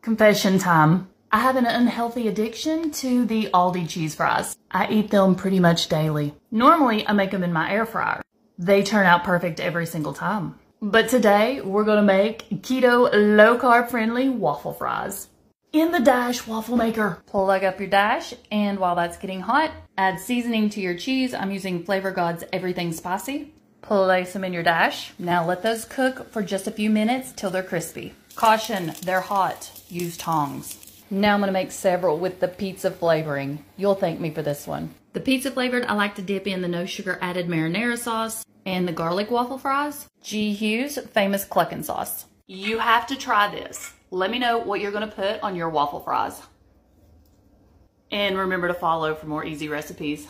Confession time. I have an unhealthy addiction to the Aldi cheese fries. I eat them pretty much daily. Normally, I make them in my air fryer. They turn out perfect every single time. But today, we're gonna make keto low carb friendly waffle fries. In the Dash waffle maker, plug up your Dash, and while that's getting hot, add seasoning to your cheese. I'm using Flavor God's Everything Spicy. Place them in your Dash. Now let those cook for just a few minutes till they're crispy. Caution, they're hot. Use tongs. Now I'm gonna make several with the pizza flavoring. You'll thank me for this one. The pizza flavored, I like to dip in the no sugar added marinara sauce and the garlic waffle fries. G. Hughes Famous Cluckin' Sauce. You have to try this. Let me know what you're gonna put on your waffle fries. And remember to follow for more easy recipes.